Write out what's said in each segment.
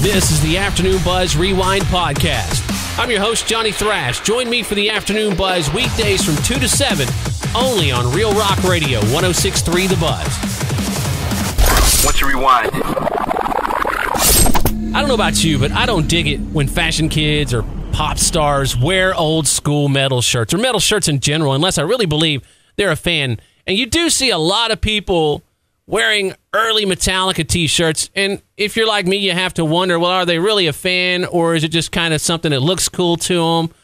This is the Afternoon Buzz Rewind Podcast. I'm your host, Johnny Thrash. Join me for the Afternoon Buzz weekdays from 2 to 7, only on Real Rock Radio 1063 The Buzz. What's your rewind? I don't know about you, but I don't dig it when fashion kids or pop stars wear old school metal shirts or metal shirts in general, unless I really believe they're a fan. And you do see a lot of people wearing early Metallica t shirts. And if you're like me, you have to wonder well, are they really a fan or is it just kind of something that looks cool to them?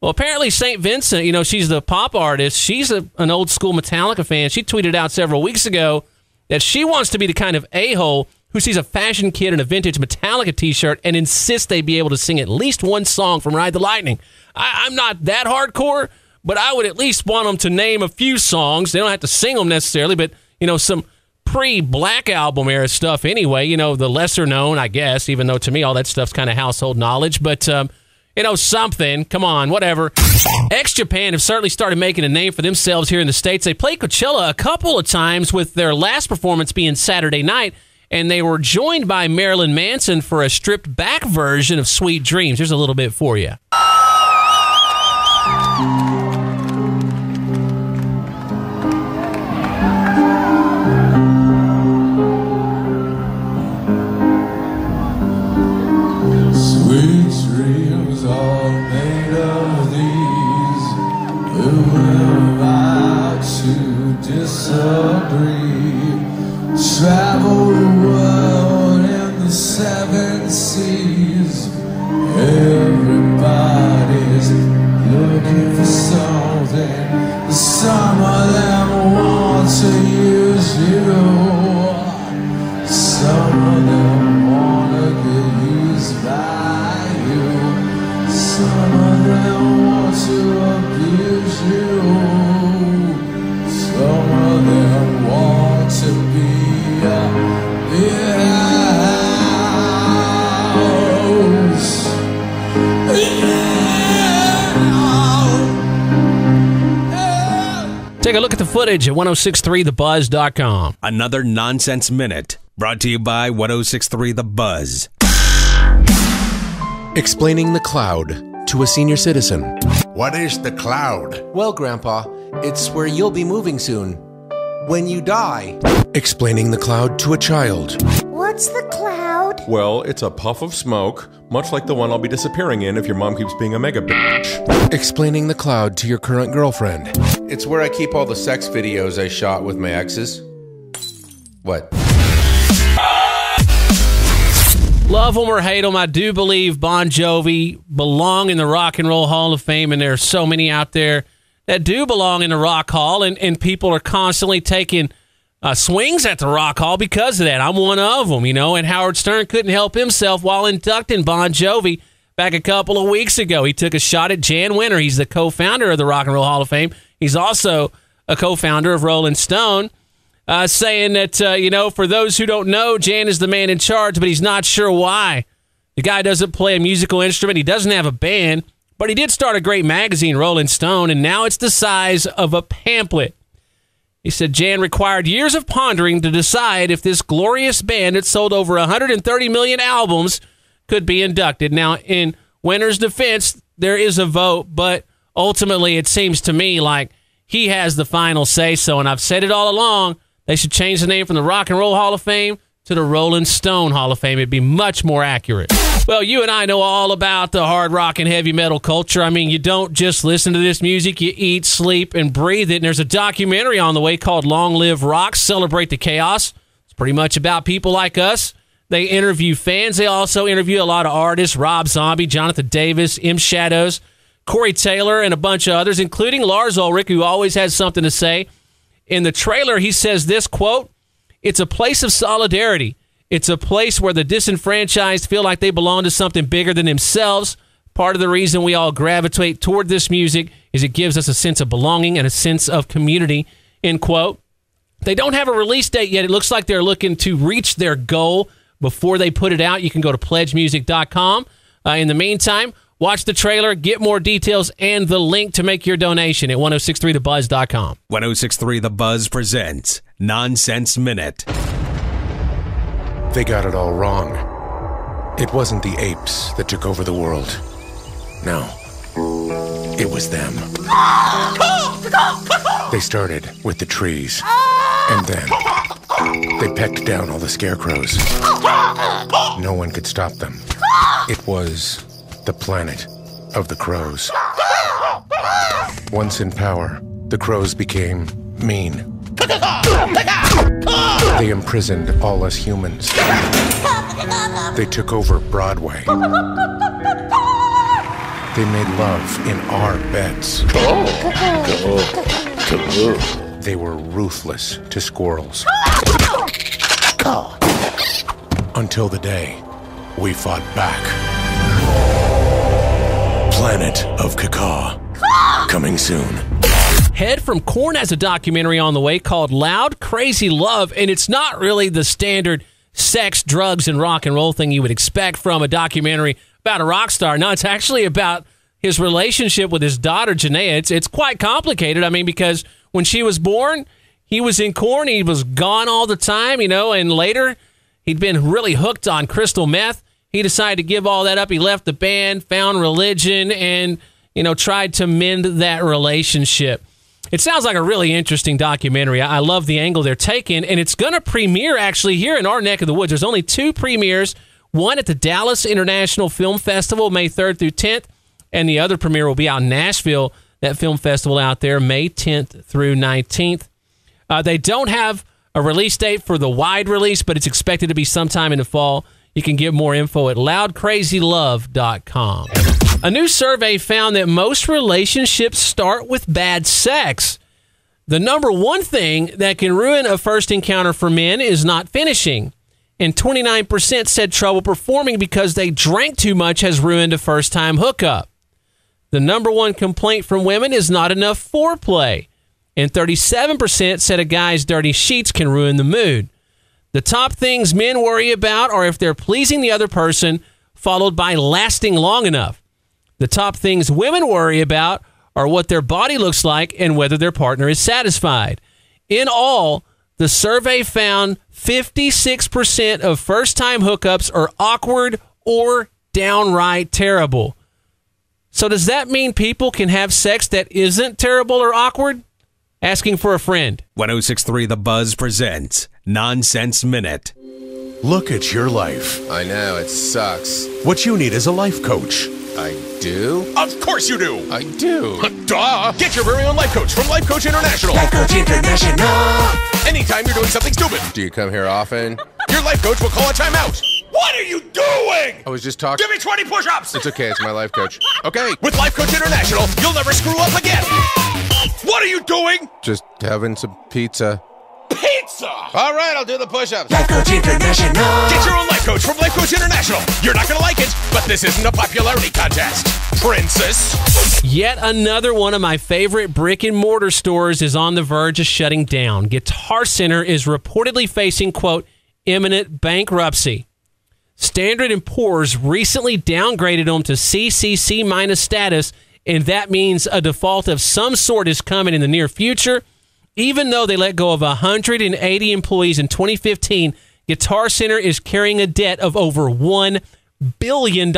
Well, apparently, St. Vincent, you know, she's the pop artist. She's a, an old school Metallica fan. She tweeted out several weeks ago that she wants to be the kind of a hole who sees a fashion kid in a vintage Metallica t shirt and insists they be able to sing at least one song from Ride the Lightning. I, I'm not that hardcore, but I would at least want them to name a few songs. They don't have to sing them necessarily, but, you know, some pre Black Album era stuff anyway. You know, the lesser known, I guess, even though to me all that stuff's kind of household knowledge. But, um, you know, something. Come on, whatever. X Japan have certainly started making a name for themselves here in the States. They played Coachella a couple of times, with their last performance being Saturday night. And they were joined by Marilyn Manson for a stripped back version of Sweet Dreams. Here's a little bit for you. Footage at 1063thebuzz.com. Another nonsense minute brought to you by 1063 The Buzz. Explaining the cloud to a senior citizen. What is the cloud? Well, Grandpa, it's where you'll be moving soon. When you die. Explaining the cloud to a child. What's the cloud? Well, it's a puff of smoke, much like the one I'll be disappearing in if your mom keeps being a mega bitch. Explaining the cloud to your current girlfriend. It's where I keep all the sex videos I shot with my exes. What? Love them or hate them, I do believe Bon Jovi belong in the Rock and Roll Hall of Fame, and there are so many out there that do belong in the Rock Hall, and, and people are constantly taking uh, swings at the Rock Hall because of that. I'm one of them, you know, and Howard Stern couldn't help himself while inducting Bon Jovi back a couple of weeks ago. He took a shot at Jann Wenner. He's the co founder of the Rock and Roll Hall of Fame. He's also a co founder of Rolling Stone uh, saying that, uh, you know, for those who don't know, Jann is the man in charge, but he's not sure why. The guy doesn't play a musical instrument, he doesn't have a band, but he did start a great magazine, Rolling Stone, and now it's the size of a pamphlet. He said Jann required years of pondering to decide if this glorious band that sold over 130 million albums could be inducted. Now, in Wenner's defense, there is a vote, but ultimately it seems to me like he has the final say so. And I've said it all along. They should change the name from the Rock and Roll Hall of Fame to the Rolling Stone Hall of Fame. It'd be much more accurate. Well, you and I know all about the hard rock and heavy metal culture. I mean, you don't just listen to this music, you eat, sleep, and breathe it. And there's a documentary on the way called Long Live Rock Celebrate the Chaos. It's pretty much about people like us. They interview fans. They also interview a lot of artists Rob Zombie, Jonathan Davis, M Shadows, Corey Taylor, and a bunch of others, including Lars Ulrich, who always has something to say. In the trailer, he says this quote, It's a place of solidarity. It's a place where the disenfranchised feel like they belong to something bigger than themselves. Part of the reason we all gravitate toward this music is it gives us a sense of belonging and a sense of community. End quote. They don't have a release date yet. It looks like they're looking to reach their goal before they put it out. You can go to pledgemusic.com. Uh, in the meantime, watch the trailer, get more details, and the link to make your donation at 1063thebuzz.com. 1063 The Buzz presents Nonsense Minute. They got it all wrong. It wasn't the apes that took over the world. No. It was them. They started with the trees. And then they pecked down all the scarecrows. No one could stop them. It was the planet of the crows. Once in power, the crows became mean. They imprisoned all us humans. They took over Broadway. They made love in our beds. They were ruthless to squirrels. Until the day we fought back. Planet of Kaka. Coming soon. Head from Korn has a documentary on the way called Loud Crazy Love, and it's not really the standard sex, drugs, and rock and roll thing you would expect from a documentary about a rock star. No, it's actually about his relationship with his daughter, Jennea. It's, it's quite complicated. I mean, because when she was born, he was in Korn, he was gone all the time, you know, and later he'd been really hooked on crystal meth. He decided to give all that up. He left the band, found religion, and, you know, tried to mend that relationship. It sounds like a really interesting documentary. I love the angle they're taking, and it's going to premiere actually here in our neck of the woods. There's only two premieres one at the Dallas International Film Festival, May 3rd through 10th, and the other premiere will be out in Nashville, that film festival out there, May 10th through 19th. Uh, they don't have a release date for the wide release, but it's expected to be sometime in the fall. You can get more info at loudcrazylove.com. A new survey found that most relationships start with bad sex. The number one thing that can ruin a first encounter for men is not finishing. And 29% said trouble performing because they drank too much has ruined a first time hookup. The number one complaint from women is not enough foreplay. And 37% said a guy's dirty sheets can ruin the mood. The top things men worry about are if they're pleasing the other person, followed by lasting long enough. The top things women worry about are what their body looks like and whether their partner is satisfied. In all, the survey found 56% of first time hookups are awkward or downright terrible. So, does that mean people can have sex that isn't terrible or awkward? Asking for a friend. 1063 The Buzz presents Nonsense Minute. Look at your life. I know, it sucks. What you need is a life coach. I do? Of course you do. I do. Duh. Get your very own life coach from Life Coach International. Life Coach International. Anytime you're doing something stupid, Do you come here often? your life coach will call a timeout. What are you doing? I was just talking. Give me 20 push-ups. It's okay, it's my life coach. Okay, With Life Coach International, you'll never screw up again. What are you doing? just having some pizza. Pizza. All right, I'll do the push ups. Life Coach International. Get your own life coach from Life Coach International. You're not going to like it, but this isn't a popularity contest. Princess. Yet another one of my favorite brick and mortar stores is on the verge of shutting down. Guitar Center is reportedly facing, quote, imminent bankruptcy. Standard & Poor's recently downgraded them to CCC minus status, and that means a default of some sort is coming in the near future. Even though they let go of 180 employees in 2015, Guitar Center is carrying a debt of over $1 billion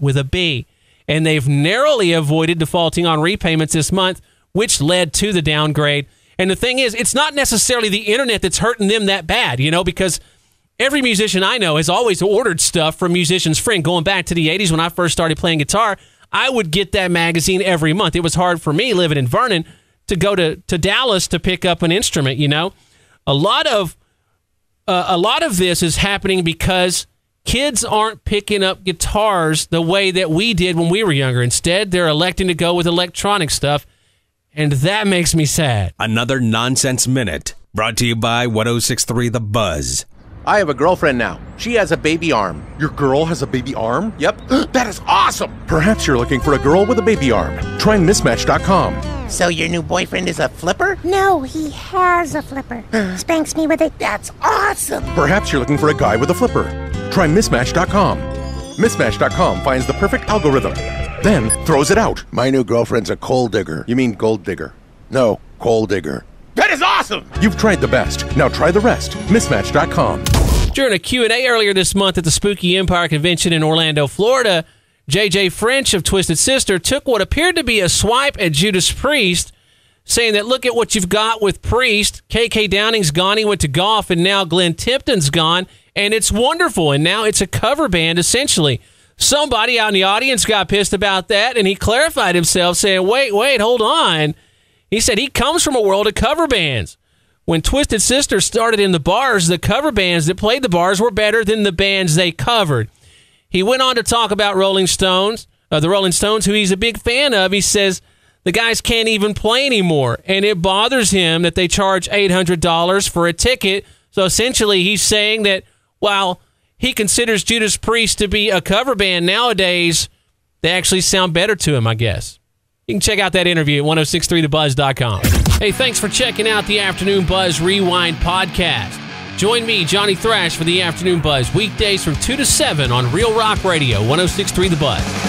with a B. And they've narrowly avoided defaulting on repayments this month, which led to the downgrade. And the thing is, it's not necessarily the internet that's hurting them that bad, you know, because every musician I know has always ordered stuff from Musician's Friend. Going back to the 80s when I first started playing guitar, I would get that magazine every month. It was hard for me living in Vernon to go to, to Dallas to pick up an instrument, you know. A lot of uh, a lot of this is happening because kids aren't picking up guitars the way that we did when we were younger. Instead, they're electing to go with electronic stuff, and that makes me sad. Another Nonsense Minute brought to you by 1063 The Buzz. I have a girlfriend now. She has a baby arm. Your girl has a baby arm? Yep. that is awesome! Perhaps you're looking for a girl with a baby arm. Try Mismatch.com. So your new boyfriend is a flipper? No, he has a flipper. Spanks me with it. That's awesome. Perhaps you're looking for a guy with a flipper. Try Mismatch.com. Mismatch.com finds the perfect algorithm, then throws it out. My new girlfriend's a coal digger. You mean gold digger? No, coal digger. That is awesome. You've tried the best. Now try the rest. Mismatch.com. During a Q&A earlier this month at the Spooky Empire Convention in Orlando, Florida, JJ French of Twisted Sister took what appeared to be a swipe at Judas Priest, saying that look at what you've got with Priest. KK Downing's gone, he went to golf, and now Glenn Tipton's gone, and it's wonderful. And now it's a cover band, essentially. Somebody out in the audience got pissed about that, and he clarified himself, saying, wait, wait, hold on. He said he comes from a world of cover bands. When Twisted Sister started in the bars, the cover bands that played the bars were better than the bands they covered. He went on to talk about Rolling Stones, uh, the Rolling Stones, who he's a big fan of. He says the guys can't even play anymore, and it bothers him that they charge $800 for a ticket. So essentially, he's saying that while he considers Judas Priest to be a cover band nowadays, they actually sound better to him, I guess. You can check out that interview at 1063thebuzz.com. Hey, thanks for checking out the Afternoon Buzz Rewind podcast. Join me, Johnny Thrash, for the Afternoon Buzz weekdays from 2 to 7 on Real Rock Radio 1063 The Buzz.